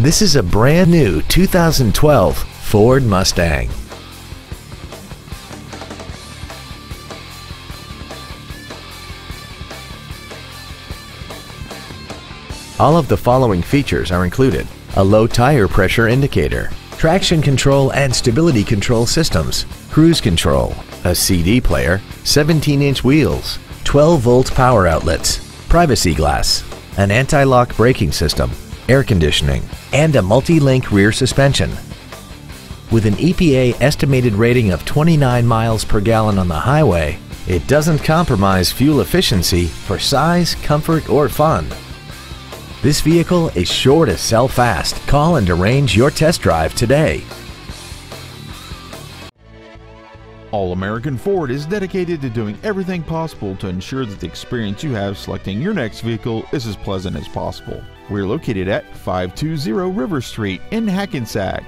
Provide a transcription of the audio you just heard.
This is a brand new 2012 Ford Mustang. All of the following features are included. A low tire pressure indicator, traction control and stability control systems, cruise control, a CD player, 17-inch wheels, 12-volt power outlets, privacy glass, an anti-lock braking system, air conditioning, and a multi-link rear suspension. With an EPA estimated rating of 29 miles per gallon on the highway, it doesn't compromise fuel efficiency for size, comfort, or fun. This vehicle is sure to sell fast. Call and arrange your test drive today. All American Ford is dedicated to doing everything possible to ensure that the experience you have selecting your next vehicle is as pleasant as possible. We're located at 520 River Street in Hackensack.